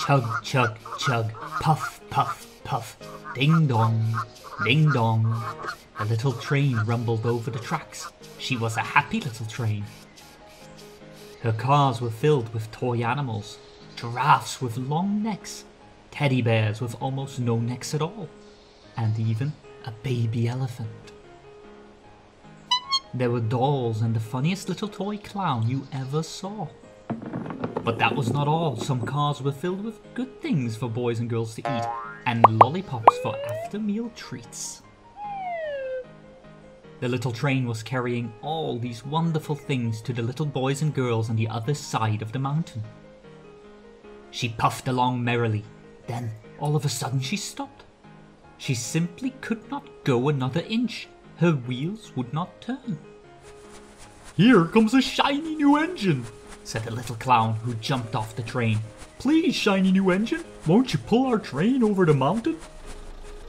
Chug, chug, chug, puff, puff, puff, ding dong, ding dong. The little train rumbled over the tracks. She was a happy little train. Her cars were filled with toy animals, giraffes with long necks, teddy bears with almost no necks at all, and even a baby elephant. There were dolls and the funniest little toy clown you ever saw. But that was not all. Some cars were filled with good things for boys and girls to eat, and lollipops for after meal treats. The little train was carrying all these wonderful things to the little boys and girls on the other side of the mountain. She puffed along merrily. Then, all of a sudden, she stopped. She simply could not go another inch. Her wheels would not turn. Here comes a shiny new engine, said the little clown who jumped off the train. Please, shiny new engine, won't you pull our train over the mountain?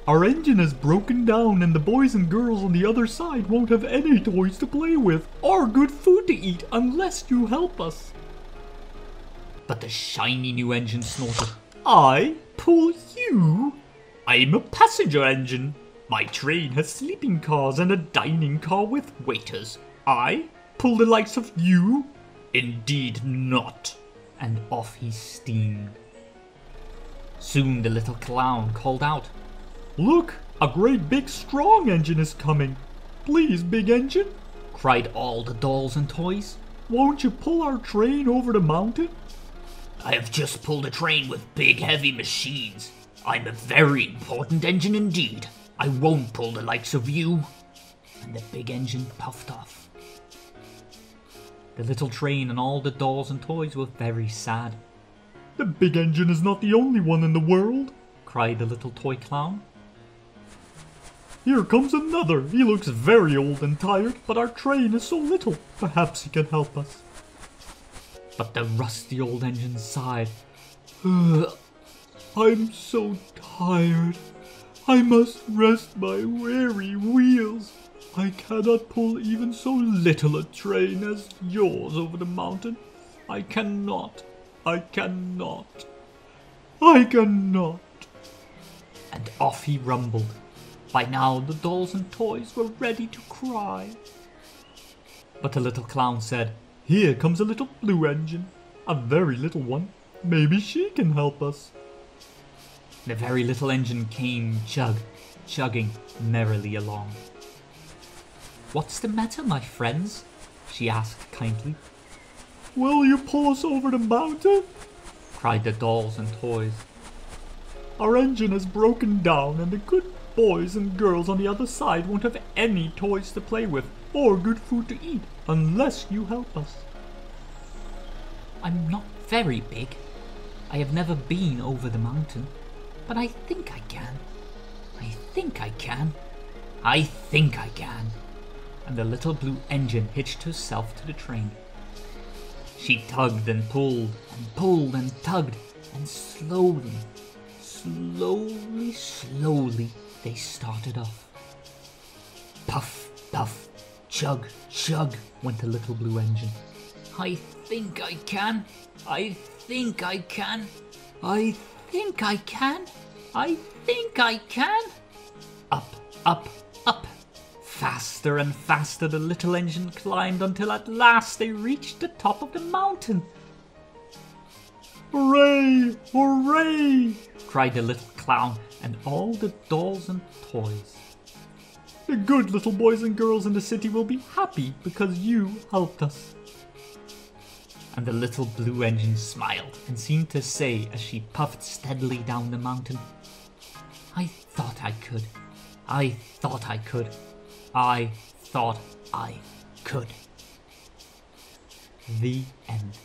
Our engine has broken down and the boys and girls on the other side won't have any toys to play with or good food to eat unless you help us. But the shiny new engine snorted. I pull you? I'm a passenger engine. My train has sleeping cars and a dining car with waiters. I pull the likes of you? Indeed not. And off he steamed. Soon the little clown called out, Look, a great big strong engine is coming. Please, big engine, cried all the dolls and toys. Won't you pull our train over the mountain? I have just pulled a train with big heavy machines. I'm a very important engine indeed. I won't pull the likes of you. And the big engine puffed off. The little train and all the dolls and toys were very sad. The big engine is not the only one in the world, cried the little toy clown. Here comes another. He looks very old and tired, but our train is so little. Perhaps he can help us. But the rusty old engine sighed. I'm so tired. I must rest my weary wheels. I cannot pull even so little a train as yours over the mountain. I cannot. I cannot. I cannot. And off he rumbled. By now the dolls and toys were ready to cry. But the little clown said, Here comes a little blue engine. A very little one. Maybe she can help us. The very little engine came chug, chugging merrily along. What's the matter, my friends? she asked kindly. Will you pull us over the mountain? cried the dolls and toys. Our engine has broken down and the good boys and girls on the other side won't have any toys to play with or good food to eat unless you help us. I'm not very big. I have never been over the mountain, but I think I can. I think I can. I think I can. And the little blue engine hitched herself to the train. She tugged and pulled and pulled and tugged, and slowly, slowly, slowly, they started off. Puff, puff, chug, chug went the little blue engine. I think I can. I think I can. I think I can. I think I can. Up, up, up. Faster and faster the little engine climbed until at last they reached the top of the mountain. Hooray! Hooray! cried the little clown and all the dolls and toys. The good little boys and girls in the city will be happy because you helped us. And the little blue engine smiled and seemed to say as she puffed steadily down the mountain, I thought I could. I thought I could. I thought I could. The end.